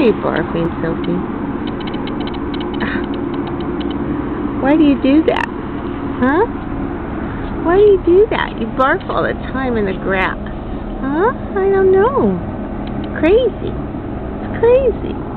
you barfing, Sophie? Why do you do that? Huh? Why do you do that? You barf all the time in the grass. Huh? I don't know. Crazy. It's crazy.